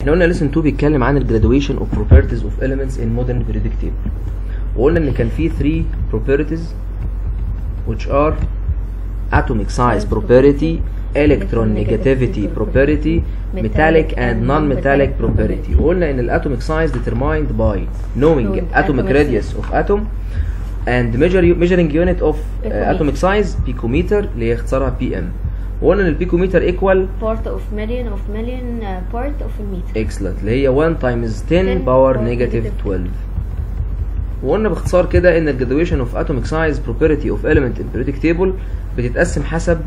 إحنا قلنا lesson 2 بيتكلم عن ال graduation of properties of elements in modern periodic table وقلنا ان كان في 3 properties which are atomic size property electron negativity property metallic and non-metallic property وقلنا ان ال atomic size determined by knowing atomic radius of atom and measuring unit of uh, atomic size picometer اللي هي اختصارها pm وقلنا ان البيكوميتر of million of million uh, part of a meter excellent اللي هي 1 times 10 10 باور نيجاتيف negative 12 وقلنا باختصار كده ان الجرادويشن اوف atomic size property of element in periodic table بتتقسم حسب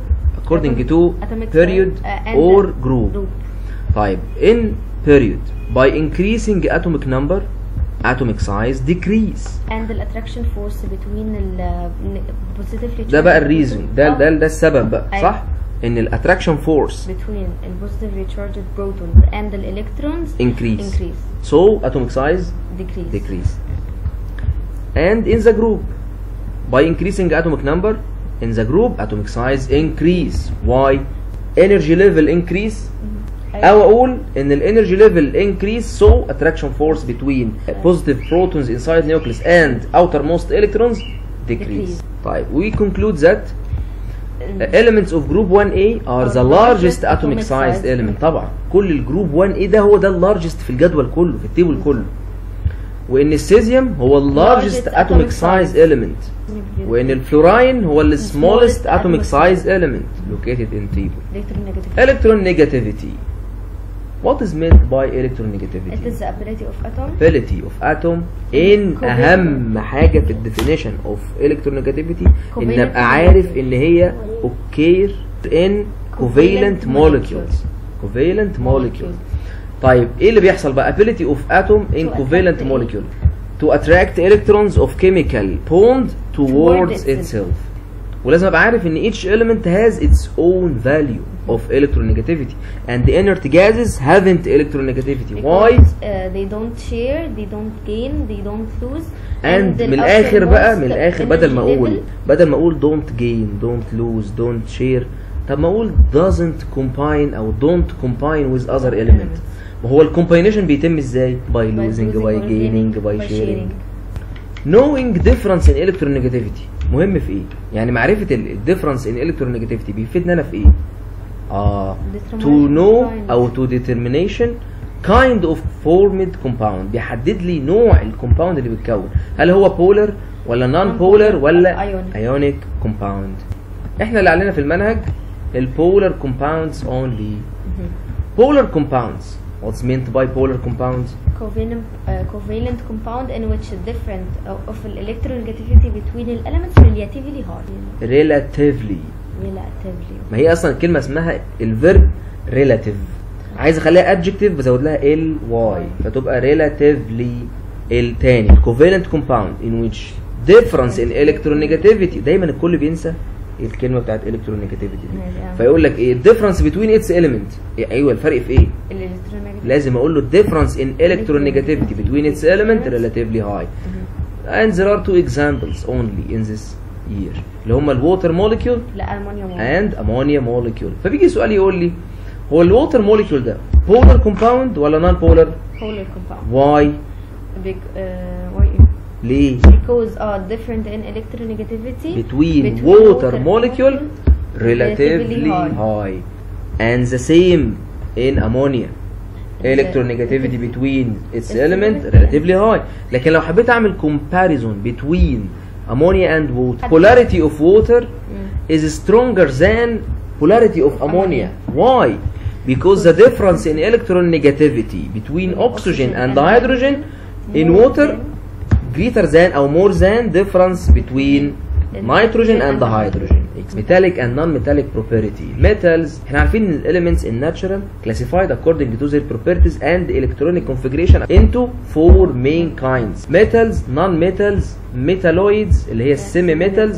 according to Atomic size, period uh, and or the group group طيب in period by increasing atomic number atomic size decrease and the attraction force between the positively ده بقى الريزن ده آه. ده ده السبب بقى. صح ان الاتراكشن فورس between the positively charged protons and the electrons increase increase so atomic size decrease decrease and in the group by increasing atomic number in the group atomic size increase why energy level increase او اقول ان الانرجي ليفل increase so attraction force between positive protons inside nucleus and outermost electrons decrease Decrease. طيب we conclude that elements of group 1A are the largest atomic sized element طبعا كل ال group 1A ده هو ده ال largest في الجدول كله في ال table كله وان السيزيوم هو ال largest, largest atomic size element وان الفلوراين هو ال smallest atomic size element located in table electron negativity what is meant by electron it negativity is the ability of atom ability of atom in Covalent. اهم حاجه في الديفينيشن اوف electronegativity ان Covalent ابقى عارف ان هي occur in covalent Covalent molecules covalent molecules طيب ايه اللي بيحصل بقى ability of atom in To covalent attract molecule to attract electrons of chemical bond towards itself. itself ولازم ابقى عارف ان each element has its own value Of electronegativity and the inert gases haven't electronegativity why uh, they don't share they don't gain they don't lose and the من الآخر بقى من الآخر بدل ما أقول بدل ما أقول don't gain don't lose don't share طب ما أقول doesn't combine أو don't combine with other element ما هو الكومباينيشن بيتم إزاي by losing by gaining by sharing knowing difference in electronegativity مهم في إيه يعني معرفة ال difference in electronegativity بيفيدنا أنا في إيه آه, تو نو أو تو ديترمينيشن كايند اوف فورمد كومباوند بيحدد لي نوع الكومباوند اللي بيتكون. هل هو بولر ولا نون بولر ولا ايونيك كومباوند إحنا اللي علينا في المنهج البولر كومباوندز اونلي بولر كومباوندز واتس مينت باي بولر كومباوندز كوفالنت كومباوند ان compound in اوف the difference الاليمنتس ريلاتيفلي electronegativity ريلاتيفلي ما هي أصلا كلمة اسمها ال verb relative عايز أخليها adjective بزود لها ال y فتبقى relatively الثاني covalent compound in which difference in electronegativity دايما الكل بينسى الكلمة بتاعت electronegativity دي. فيقول لك إيه ال difference between its element أيوه الفرق في إيه؟ لازم أقول له ال difference in electronegativity between its element relatively high and there are two examples only in this كتير. اللي هما ال water molecule لا ammonia and ammonia molecule فبيجي سؤال يقول لي هو ال water molecule ده polar compound ولا non-polar polar compound why why ليه؟ because آه different in electronegativity between water molecule relatively high and the same in ammonia electronegativity between its element relatively high لكن لو حبيت أعمل كومباريزون بتوين ammonia and water polarity of water Mm. is stronger than polarity of ammonia. Why? Because the difference in electron negativity between oxygen and hydrogen in water greater than or more than difference between and the and hydrogen metallic and non-metallic property metals إحنا عارفين ان in natural classified according to their properties and electronic configuration into four main kinds metals non-metals metalloids اللي هي السيمي metals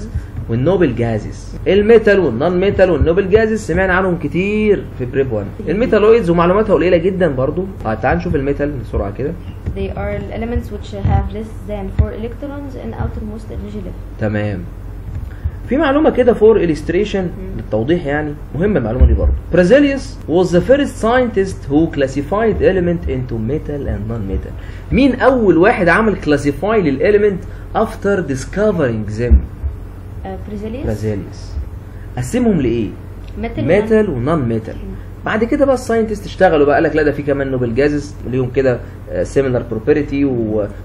وال noble gases ال metal وال non-metal وال noble gases سمعنا عنهم كتير في prep 1 ال metalloids ومعلوماتها قليله جدا برضو طيب تعال نشوف ال metal بسرعة كده they are elements which have less than 4 electrons in outermost energy level تمام في معلومه كده for illustration للتوضيح يعني مهمه المعلومه دي برضه Berzelius was the first scientist who classified element into metal and non-metal مين اول واحد عمل classify لل element after discovering them Berzelius Berzelius قسمهم لايه metal و non-metal بعد كده بقى ال scientist اشتغلوا بقى قال لك لا ده في كمان noble gases ليهم كده similar property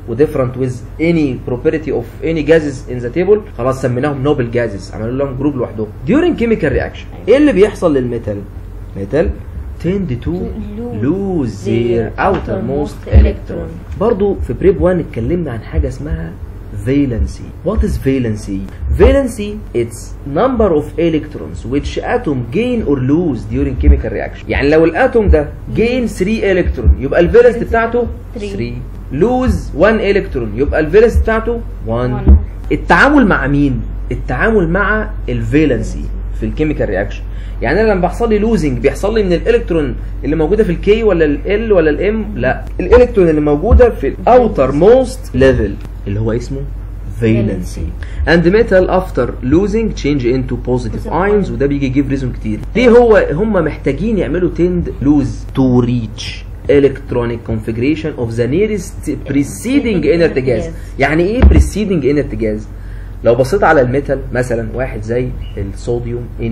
و different with any property of any gases in the table خلاص سميناهم noble gases عملوا لهم group لوحدهم. During chemical reaction إيه اللي بيحصل لل metal metal tend to lose their outermost electron. برضو في prep 1 اتكلمنا عن حاجة اسمها valency. What is valency? Valency it's number of electrons which atom gain or lose during chemical reaction. يعني لو ال atom ده gain 3 electron يبقى ال valence بتاعته 3 lose 1 electron يبقى ال valence بتاعته 1 1. التعامل مع مين؟ التعامل مع ال valency في ال chemical reaction يعني أنا لما بيحصل لي losing بيحصل لي من الإلكترون اللي موجودة في ال K ولا ال L ولا ال M لا. الإلكترون اللي موجودة في ال outermost level اللي هو اسمه valency and metal after losing change into positive ions. وده بيجي يجيب reason كتير ليه هو هم محتاجين يعملوا tend lose to reach electronic configuration of the nearest preceding inert gas يعني إيه preceding inert gas لو بصيت على ال metal مثلا واحد زي الصوديوم Na11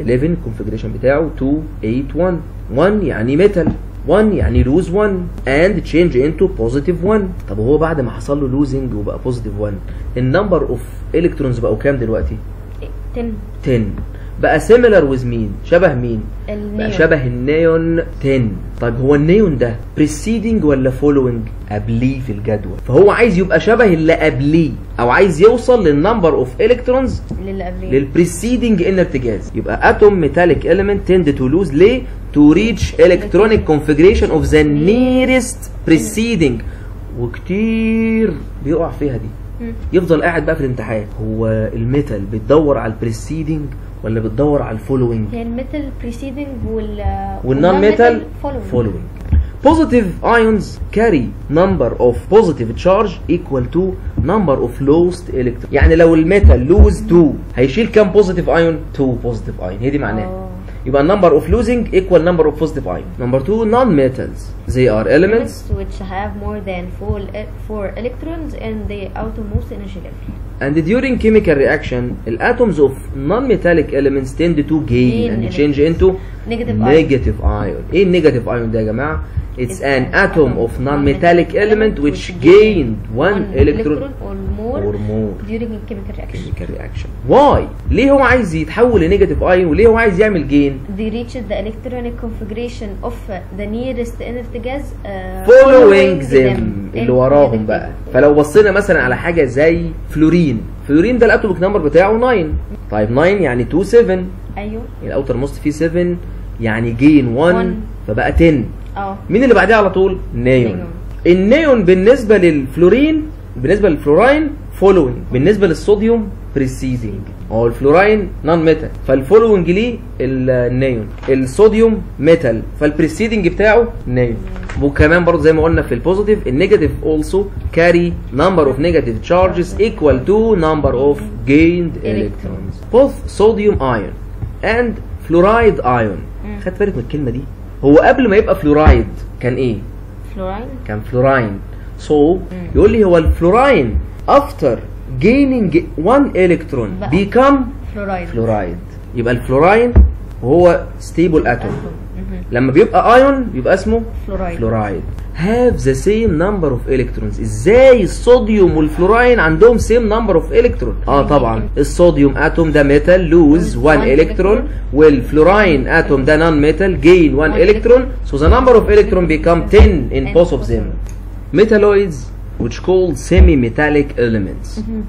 11 ال configuration بتاعه 281 1 يعني metal 1 يعني lose 1 and change into positive 1 طب وهو بعد ما حصل له losing وبقى positive 1 ال number of electrons بقوا كام دلوقتي؟ 10 10 بقى similar with مين شبه مين بقى النيون شبه النيون 10 طيب هو النيون ده preceding ولا following قبليه في الجدول. فهو عايز يبقى شبه اللي قبليه. أو عايز يوصل لل number of electrons للي قبليه. لل preceding inert gas يبقى atom metallic element tend to lose ليه to reach electronic configuration of the nearest preceding. وكتير بيقع فيها دي. يفضل قاعد بقى في الامتحان. هو ال metal بتدور على ال preceding ولا بتدور على ال following؟ هي ال metal preceding وال وال non-metal following positive ions carry number of positive charge equal to number of lost electron يعني لو ال metal lose 2 هيشيل كام positive ion؟ 2 positive ion هي دي معناها. يبقى number of losing equal number of positive ion number 2 non-metals they are elements which have more than four, e- four electrons in the outermost energy level. and during chemical reaction the atoms of non-metallic elements tend to gain Gain and change into Negative ion. negative ion ايه النيجاتيف ion ده يا جماعه it's It's an an atom of non-metallic element which gained one electron or more or more during a chemical reaction. chemical reaction. Why? ليه هو عايز يتحول ل negative ion وليه هو عايز يعمل gain to reach the electronic configuration of the nearest inert gas uh, following them اللي وراهم بقى. فلو بصينا مثلا على حاجة زي fluorine fluorine ده ال atomic number بتاعه 9 طيب 9 يعني 2 7 أيوه. ال outermost فيه 7 يعني gain 1 1. فبقى 10 آه. مين اللي بعدها على طول؟ نيون نيون. النيون بالنسبة للفلورين بالنسبة لل fluorine following بالنسبة للصوديوم preceding هو ال fluorine non-metal فال following ليه النيون الصوديوم metal فال preceding بتاعه نيون وكمان برضه زي ما قلنا في ال positive ال negative also carry number of negative charges equal to number of gained electrons. Both sodium ion and fluoride ion. خدت بالك من الكلمة دي؟ هو قبل ما يبقى فلورايد كان إيه؟ فلوراين كان فلوراين صوب يقول لي هو ال fluorine after gaining one electron become fluoride fluoride يبقى الفلوراين هو stable atom لما بيبقى ايون بيبقى اسمه fluoride fluoride have the same number of electrons إزاي الصوديوم والفلوراين عندهم same number of electron آه طبعا. الصوديوم atom ده metal lose 1 الكترون وال fluorine atom ده non-metal gain 1 electron so the number of electron become 10 in both of them metalloids which called semi-metallic elements.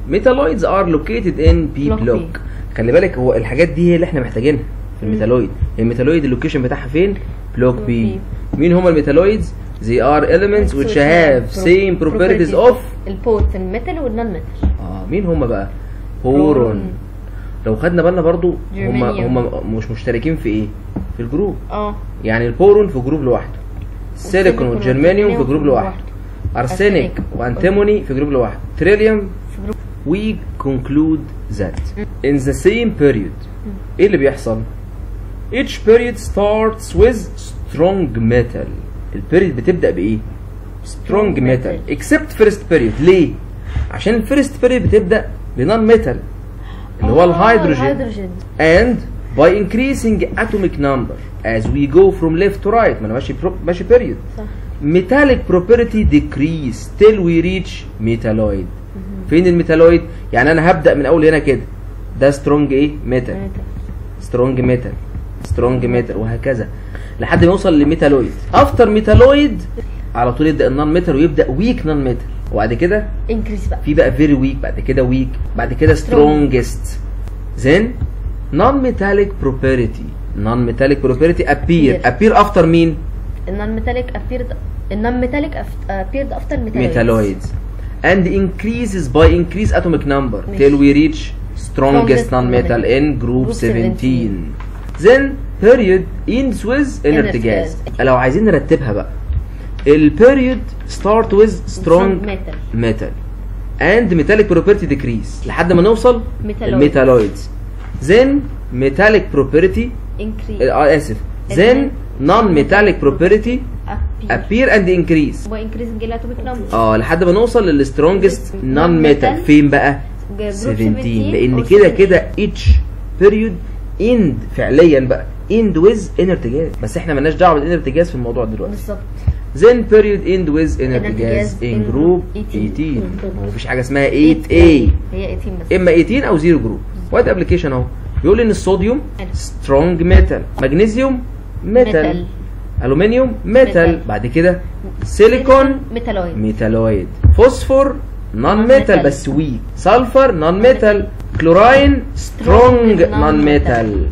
metalloids are located in P Block B. خلي بالك هو الحاجات دي هي اللي إحنا محتاجينها في ال metalloid. ال metalloid ال location بتاعها فين؟ Block P. B. مين هم ال metalloids؟ They are elements which have same properties of ال both ال metal وال non-metal آه مين هم بقى؟ بورون. لو خدنا بالنا برضو هم Germanium. هم مش مشتركين في إيه؟ في ال group. آه. يعني البورون في group لوحده. السيليكون والجرمانيوم في group لوحده. arsenic arsenic. و antimony في group لوحده tellurium في group we conclude that in the same period إيه اللي بيحصل each period starts with strong metal ال period بتبدأ بإيه strong metal except first period ليه عشان ال first period بتبدأ بنون metal اللي هو آه، الهيدروجين and by increasing atomic number as we go from left to right ما أنا ماشي ماشي period صح metallic property decrease till we reach metalloid. فين ال metalloid؟ يعني أنا هبدأ من أول هنا كده. ده strong إيه؟ metal. strong metal strong metal وهكذا. لحد ما يوصل ل metalloid. after metalloid على طول يبدأ ال non-metal ويبدأ weak non-metal وبعد كده؟ increase بقى. في بقى very weak بعد كده weak بعد كده strongest non metallic property. non metallic property appear. Appear. appear after مين ال non-metallic appeared ال non-metallic appeared after metalloid metalloids and increases by increased atomic number ماشي. till we reach strongest Strongest non-metal in group Group 17 then period ends with inert. لو عايزين نرتبها بقى ال period start with strong metal metal and metallic property decrease لحد ما نوصل Metalloids. then metallic property increase آه اسف then non-metallic property appear. and increase. increasing ال atomic number آه لحد ما نوصل لل strongest non-metal Non-metal. فين بقى؟ 17 لأن كده كده each period end فعليا بقى. End with inert gas بس إحنا مالناش دعوة بال inert gas في الموضوع دلوقتي. بالظبط. Then period end with gas gas in group group 18 18. هو مفيش حاجة اسمها 8A هي 18 بس. إما 18 أو 0 group واد application أهو؟ بيقول إن الصوديوم strong metal مغنيسيوم metal ألومنيوم metal. بعد كده سيليكون metalloid. metalloid. فوسفور non metal. بس weak sulfur non metal chlorine strong. non metal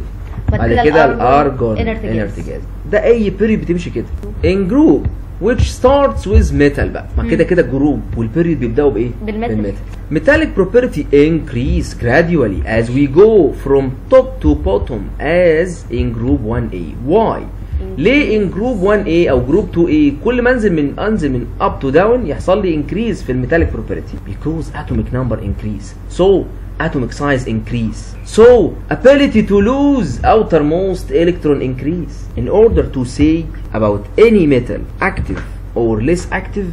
بعد كده الأرجون inert inert gas. gas ده أي period بتمشي كده. in group which starts with metal بقى ما كده كده جروب والبيريد بيبداوا بايه بالميتال. metallic property increase gradually as we go from top to bottom as in group 1A why ليه in group 1A او group 2A كل ما انزل من انزل من up to down يحصل لي increase في الميتاليك property because atomic number increase so atomic size increase so ability to lose outermost electron increase in order to say about any metal active or less active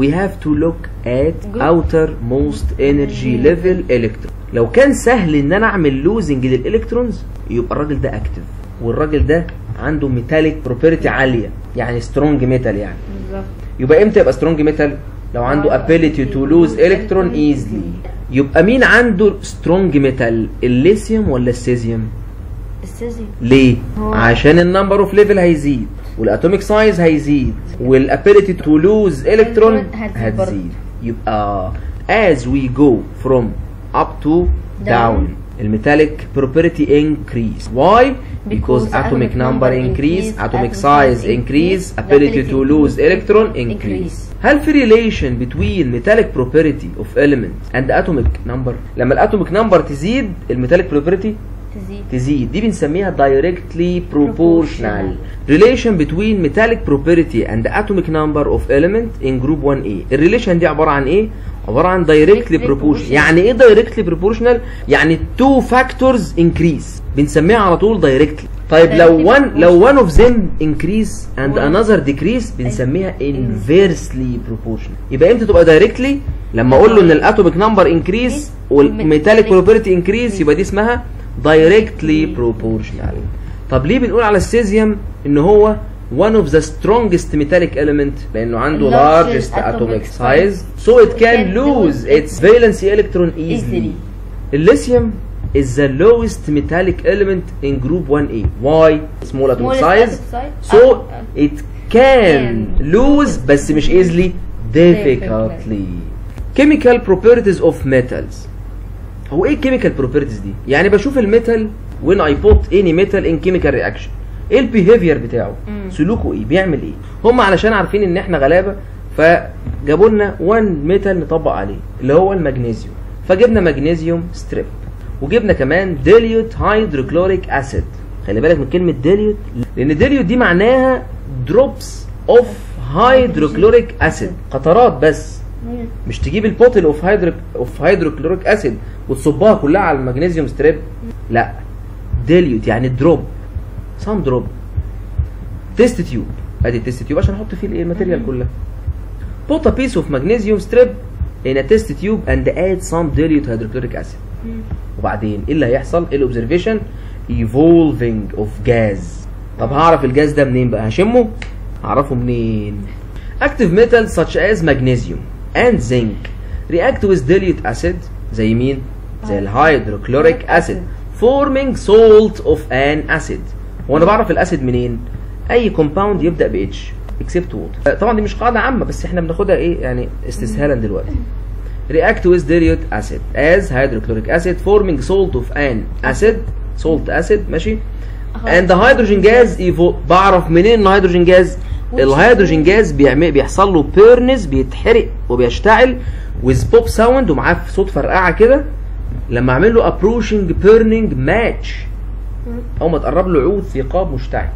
we have to look at Good. outermost energy level electron لو كان سهل ان انا اعمل لوزنج للالكترونز يبقى الراجل ده اكتف والراجل ده عنده ميتاليك بروبرتي عاليه يعني سترونج ميتال يعني بالظبط يبقى امتى يبقى سترونج ميتال لو عنده ability to lose electron easily يبقى مين عنده strong metal الليثيوم ولا السيزيوم السيزيوم ليه هو- عشان ال number of level هيزيد وال atomic size هيزيد وال ability to lose electron هتزيد يبقى as we go from up to down Down. ال metallic property increase why because Because atomic number increase atomic size increase ability to lose electron increase. هل في relation between metallic property of element and atomic number لما ال atomic number تزيد ال metallic property تزيد تزيد دي بنسميها directly proportional relation between metallic property and atomic number of element in group 1A ال relation دي عبارة عن إيه عبارة عن proportional proportional. يعني إيه directly proportional يعني two factors increase بنسميها على طول directly طيب لو one لو one of them increase and another decrease بنسميها inversely proportional يبقى إمتى تبقى directly لما أقول له ان ال atomic number increase وال metallic property increase يبقى دي اسمها directly proportional طب ليه بنقول على السيزيوم إن هو one of the strongest metallic element لأنه عنده largest atomic size so it can lose its valency electron easily الليثيوم is the lowest metallic element in group 1A why small atomic Smallest size size. so Uh, it can can lose بس مش easily difficultly chemical properties of metals هو إيه chemical properties دي يعني بشوف ال metal when I put any metal in chemical reaction إيه ال behavior بتاعه مم. سلوكه إيه بيعمل إيه هم علشان عارفين ان إحنا غلابه فجابوا لنا 1 metal نطبق عليه اللي هو المغنيسيوم فجبنا مغنيسيوم strip وجبنا كمان dilute hydrochloric acid خلي بالك من كلمة dilute لأن dilute دي معناها drops of hydrochloric acid قطرات بس. مش تجيب ال bottle of hydroc of hydrochloric acid وتصبها كلها على المغنيسيوم strip لا dilute يعني drop some drop test tube أدي ال test tube عشان أحط فيه ال material كلها put a piece of magnesium strip in a test tube and add some dilute hydrochloric acid. مم. وبعدين إيه اللي هيحصل؟ إيه ال observation evolving of gas. طب هعرف الجاز ده منين بقى؟ هشمه؟ هعرفه منين؟ Active metals such as magnesium and zinc react with dilute acid. زي مين؟ زي ال hydrochloric acid forming salt of an acid. هو أنا بعرف ال acid منين؟ أي compound يبدأ ب H except water. طبعا دي مش قاعدة عامة بس إحنا بناخدها إيه؟ يعني استسهالا دلوقتي. React with dilute acid as hydrochloric acid forming salt of an acid salt acid ماشي؟ and the hydrogen gas بعرف منين ان hydrogen gas ال hydrogen gas بيعمل بيحصل له burns بيتحرق وبيشتعل with pop sound ومعاه صوت فرقعة كده. لما أعمل له approaching burning match. اول ما تقرب له عود ثقاب مشتعل.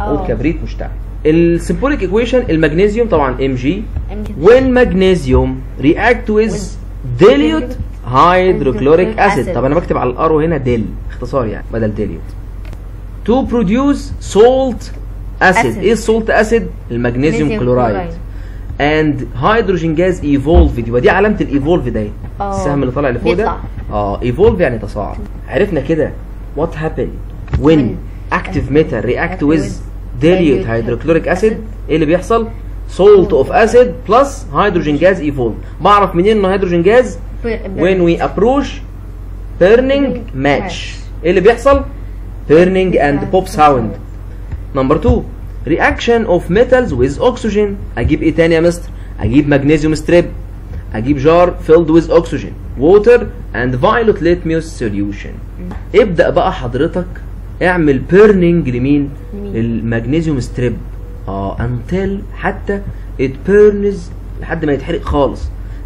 عود كبريت مشتعل. ال symbolic equation المغنيسيوم طبعا Mg magnesium react with dilute hydrochloric acid. acid. طب أنا بكتب على ال arrow هنا dil اختصار يعني بدل to produce salt acid. Acid. إيه ال salt acid المغنيسيوم chloride. and hydrogen gas evolved. يبقى دي علامة ال evolve ده آه. السهم اللي طالع لفوق ده. آه evolve يعني تصاعد. عرفنا كده. What happened? When When active metal react hydrochloric acid acid. إيه اللي بيحصل salt of acid plus hydrogen gas evolve بعرف منين انه هيدروجين جاز approach burning Burning match match. إيه اللي بيحصل burning and pop sound نمبر 2 reaction of metals with oxygen أجيب إيه تاني يا مستر أجيب magnesium strip أجيب جار filled with oxygen water and violet litmus solution ابدأ بقى حضرتك اعمل burning لمين؟ للمغنيسيوم strip آه until حتى it burns لحد ما يتحرق خالص.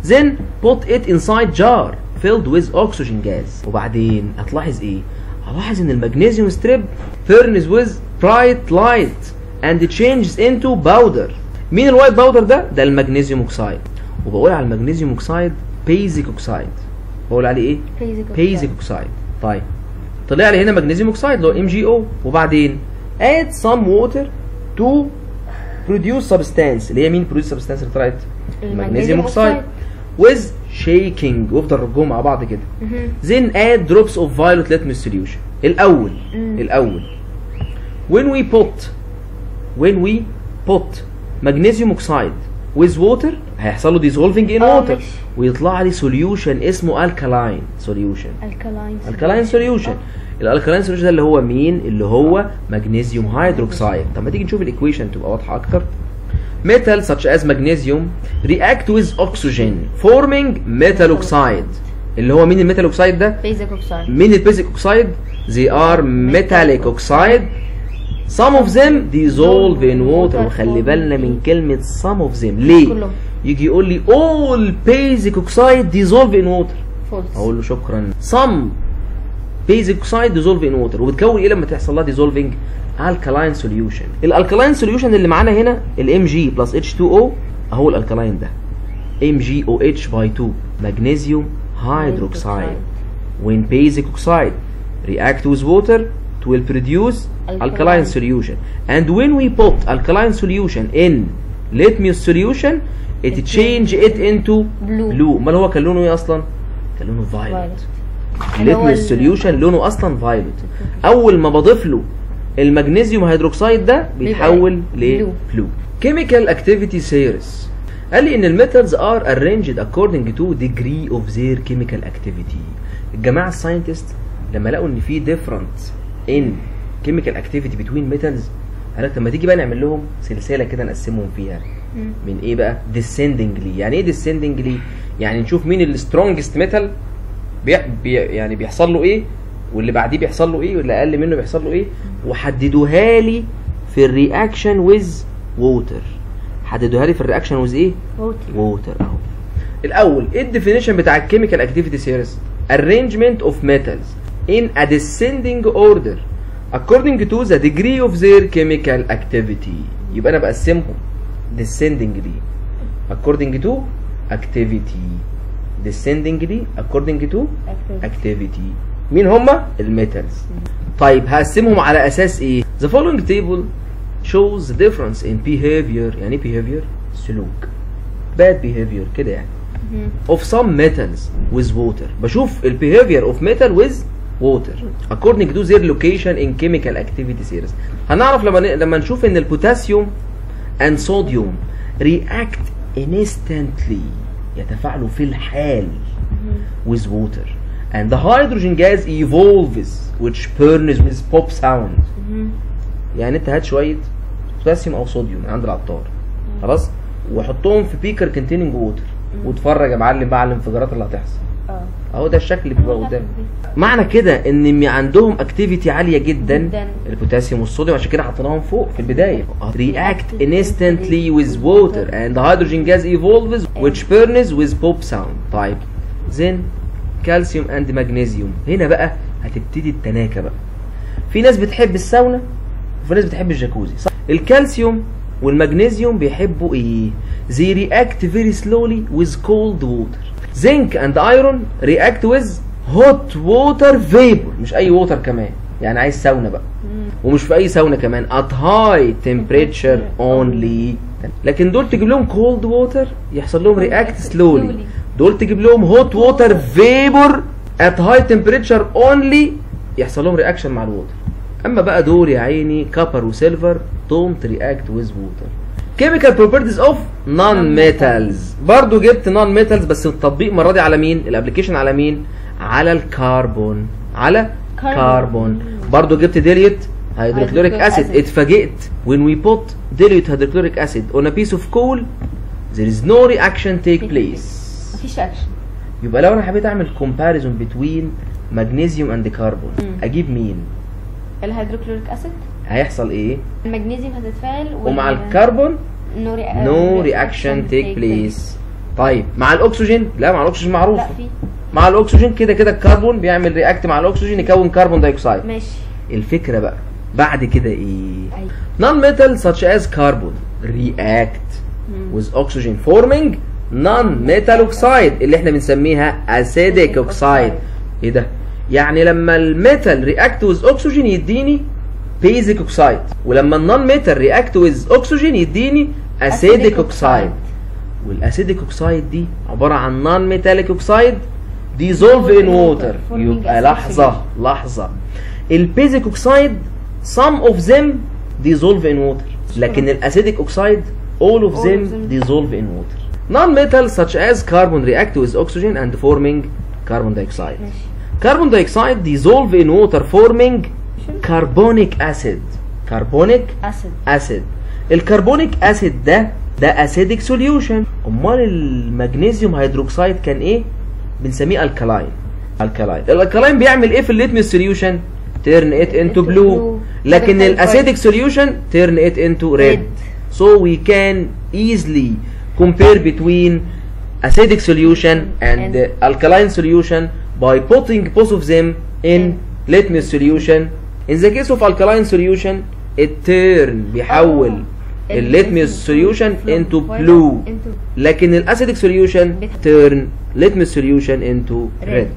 Then put it inside jar filled with oxygen gas. وبعدين هتلاحظ إيه؟ هلاحظ إن المغنيسيوم strip burns with bright light and it changes into powder. مين ال white powder ده؟ ده المغنيسيوم oxide وبقول على المغنيسيوم oxide basic oxide بقول عليه إيه؟ basic oxide طيب. طلع لي هنا مغنيسيوم oxide اللي هو MgO وبعدين add some water to produce substance اللي هي مين produce substance اللي طلعت؟ المغنيسيوم oxide. with shaking وافضل رجهم مع بعض كده. then add drops of violet litmus solution الأول الأول. when we put when we put magnesium oxide with water هيحصل له dissolving in water ويطلع لي solution اسمه alkaline solution alkaline alkaline ال alkaline ال alkaline solution ده اللي هو مين؟ اللي هو magnesium hydroxide طب ما تيجي نشوف ال equation تبقى واضحة أكتر. metal such as magnesium react with oxygen forming metal oxide. اللي هو مين ال metal oxide ده؟ basic oxide مين ال basic oxide؟ they are metallic oxide some of them dissolve in water. وخلي بالنا من كلمة some of them. ليه؟ يجي يقول لي all basic oxide dissolve in water. أقول له شكرا. Some basic oxide dissolve in water. وبتكون إيه لما تحصل لها dissolving? Alkaline solution. ال alkaline solution اللي معانا هنا ال Mg plus H 2 O أهو ال alkaline ده. Mg OH by 2 magnesium hydroxide when basic oxide react with water it will produce alkaline. Alkaline. solution. And when we put alkaline solution in litmus solution it It change it into Blue. blue. امال هو كان لونه إيه أصلا؟ كان لونه violet. Violet. ال- solution لونه أصلا violet أول ما بضيف له ال magnesium hydroxide ده بيتحول ل blue chemical activity series قال لي إن ال metals are arranged according to degree of their chemical activity. الجماعة ال scientists لما لقوا إن في different in chemical activity between metals. قال لك طب ما تيجي بقى نعمل لهم سلسلة كده نقسمهم فيها. مم. من إيه بقى؟ descendingly. يعني إيه descendingly يعني نشوف مين ال strongest metal بي بي يعني بيحصل له إيه؟ واللي بعديه بيحصل له إيه؟ واللي أقل منه بيحصل له إيه؟ وحددوها لي في ال reaction with water حددوها لي في ال reaction with إيه؟ Water. water أهو. الأول إيه ال definition بتاع ال chemical activity series arrangement of metals. in a descending order according to the degree of their chemical activity يبقى انا بقسمهم descendingly according to activity descending دي according to active activity مين هما الميتالز طيب هقسمهم على اساس ايه the following table shows the difference in behavior يعني ايه behavior سلوك bad behavior كده يعني of some metals with water بشوف ال behavior of metal with water. According to their location in chemical activity series. هنعرف لما لما نشوف إن البوتاسيوم and sodium react instantly يتفاعلوا في الحال with water. And the hydrogen gas evolves which burns with pop sound. يعني انت هات شوية بوتاسيوم أو صوديوم عند العطار. خلاص؟ وحطهم في beaker containing water واتفرج يا معلم بقى على الانفجارات اللي هتحصل. اهو ده الشكل اللي بيبقى قدامك معنى كده ان عندهم activity عالية جدا جداً. البوتاسيوم والصوديوم عشان كده حطيناهم فوق في البداية. react instantly with water and the hydrogen gas evolves which burns with pop sound. طيب then calcium and magnesium. هنا بقى هتبتدي التناكة بقى. في ناس بتحب الساونا وفي ناس بتحب الجاكوزي. صح. الكالسيوم والمغنيسيوم بيحبوا إيه؟ They react very slowly with cold water. zinc and iron react with hot water vapor مش أي ووتر كمان. يعني عايز ساونا بقى. ومش في أي ساونا كمان. at high temperature only لكن دول تجيب لهم cold water يحصل لهم react slowly دول تجيب لهم hot water vapor at high temperature only يحصل لهم reaction مع ال water أما بقى دول يا عيني copper و silver don't react with water chemical properties of non metals برضه جبت non metals بس التطبيق المرة دي على مين؟ ال application على مين؟ على الكربون. على كربون. برضه جبت dilute hydrochloric acid اتفاجئت when we put dilute hydrochloric acid on a piece of coal. There is no reaction take place. مفيش اكشن يبقى لو أنا حبيت أعمل comparison between magnesium and كربون أجيب مين؟ ال hydrochloric acid هيحصل إيه؟ المغنيسيوم هتتفاعل وال- ومع الكربون no, rea- no reaction take place. طيب مع الأكسجين؟ لا مع الأكسجين معروف. لا في. مع الأكسجين كده كده الكربون بيعمل react مع الأكسجين يكون carbon dioxide ماشي. الفكرة بقى بعد كده إيه؟ أيوه. Metals such as carbon react مم. with oxygen forming non metal oxide اللي إحنا بنسميها acidic oxide. oxide. إيه ده؟ يعني لما ال metal react with oxygen يديني basic oxide ولما ال non metal react with oxygen يديني acidic oxide وال acidic oxide دي عبارة عن non metallic oxide dissolve in water يبقى لحظة لحظة. ال basic oxide some of them dissolve in water لكن ال acidic oxide all of them dissolve in water. Non metals such as carbon react with oxygen and forming carbon dioxide. carbon dioxide dissolve in water forming carbonic acid. Carbonic acid acid. ال carbonic acid ده ده acidic solution أمال ال magnesium hydroxide كان إيه؟ بنسميه alkaline alkaline ال alkaline بيعمل إيه في ال litmus solution turn it into Into blue blue. لكن Red ال acidic solution turn it into red Red. so we can easily compare between acidic solution and, And- the alkaline solution by putting both of them in In. litmus solution. in the case of alkaline solution it turn بيحول Oh. الليتمس solution From into violet blue into لكن الاسيدك solution بت- turn litmus solution into red red